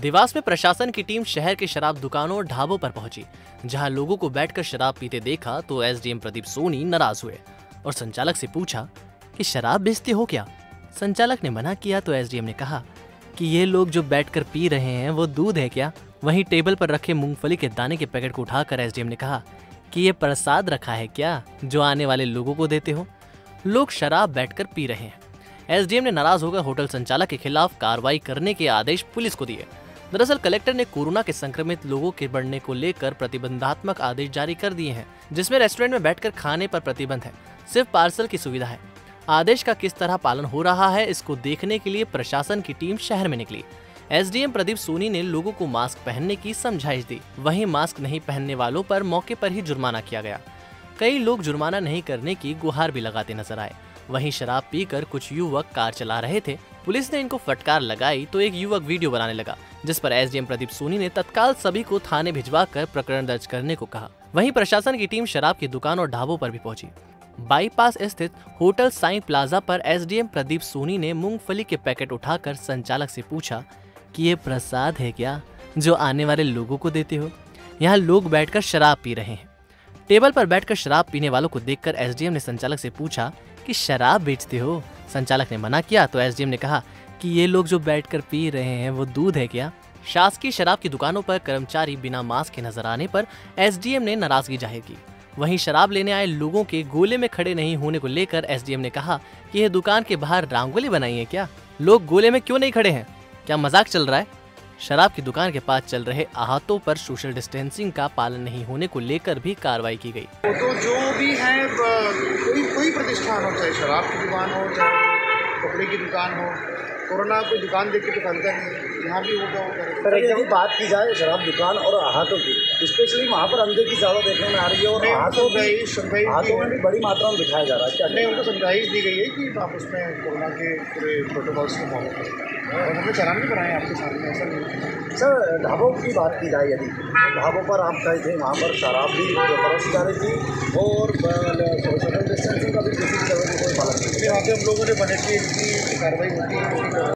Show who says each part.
Speaker 1: देवास में प्रशासन की टीम शहर के शराब दुकानों और ढाबों पर पहुँची। जहाँ लोगों को बैठकर शराब पीते देखा तो एसडीएम प्रदीप सोनी नाराज़ हुए और संचालक से पूछा कि शराब बेचते हो क्या? संचालक ने मना किया तो एसडीएम ने कहा कि ये लोग जो बैठकर पी रहे हैं, वो दूध है क्या? वहीं टेबल पर रखे मूंगफली के दाने के पैकेट को उठाकर एसडीएम ने कहा कि ये प्रसाद रखा है क्या, जो आने वाले लोगों को देते हो? लोग शराब बैठकर पी रहे हैं। एसडीएम ने नाराज़ होकर होटल संचालक के खिलाफ कार्रवाई करने के आदेश पुलिस को दिए। दरअसल कलेक्टर ने कोरोना के संक्रमित लोगों के बढ़ने को लेकर प्रतिबंधात्मक आदेश जारी कर दिए हैं, जिसमें रेस्टोरेंट में बैठकर खाने पर प्रतिबंध है। सिर्फ़ पार्सल की सुविधा है। आदेश का किस तरह पालन हो रहा है, इसको देखने के लिए प्रशासन की टीम शहर में निकली। एसडीएम प्रदीप सोनी ने लोगों को मास्क पहनने की समझाइश दी। वहीं मास्क नहीं पहनने वालों पर मौके पर ही जुर्माना किया गया। कई लोग जुर्माना नहीं करने की गुहार भी लगाते नज़र आए। वहीं शराब पीकर कुछ युवक कार चला रहे थे। पुलिस ने इनको फटकार लगाई तो एक युवक वीडियो बनाने लगा, जिस पर एसडीएम प्रदीप सोनी ने तत्काल सभी को थाने भिजवा कर प्रकरण दर्ज करने को कहा। वहीं प्रशासन की टीम शराब की दुकान और ढाबों पर भी पहुँची। बाईपास स्थित होटल साई प्लाजा पर एसडीएम प्रदीप सोनी ने मूंगफली के पैकेट उठाकर संचालक से पूछा कि ये प्रसाद है क्या, जो आने वाले लोगों को देते हो? यहाँ लोग बैठकर शराब पी रहे हैं। टेबल पर बैठकर शराब पीने वालों को देखकर एसडीएम ने संचालक से पूछा कि शराब बेचते हो? संचालक ने मना किया तो एसडीएम ने कहा कि ये लोग जो बैठकर पी रहे हैं, वो दूध है क्या? शासकीय शराब की दुकानों पर कर्मचारी बिना मास्क के नज़र आने पर एसडीएम ने नाराज़गी ज़ाहिर की। वहीं शराब लेने आए लोगों के गोले में खड़े नहीं होने को लेकर एसडीएम ने कहा कि यह दुकान के बाहर रंगोली बनाई है क्या? लोग गोले में क्यों नहीं खड़े हैं? क्या मज़ाक चल रहा है? शराब की दुकान के पास चल रहे आहतों पर सोशल डिस्टेंसिंग का पालन नहीं होने को लेकर भी कार्रवाई की गई।
Speaker 2: तो जो भी है कोई कोई प्रतिष्ठान हो, चाहे शराब की दुकान हो, चाहे कपड़े की दुकान हो कोरोना कोई दुकान देख के तो फैलता नहीं यहाँ भी होगा
Speaker 3: सर यदि बात की जाए शराब दुकान और अहातों की स्पेशली वहाँ पर अंधे की ज़्यादा देखने में आ रही है और अहातों की अहातों में भी बड़ी मात्रा में दिखाया जा रहा है। क्या
Speaker 2: नहीं उनको समझाइश दी गई है कि आप उसमें कोरोना के पूरे प्रोटोकॉल्स को फॉलो करें। और हमने चालान भी बनाए आपके सामने ऐसा नहीं
Speaker 3: सर ढाबों की बात की जाए यदि ढाबों पर आप गए थे वहाँ पर शराब भी परोसी जा रही थी और सोशल डिस्टेंसिंग का भी किसी तरह
Speaker 2: वहाँ पे हम लोगों ने बने की कार्रवाई होती है।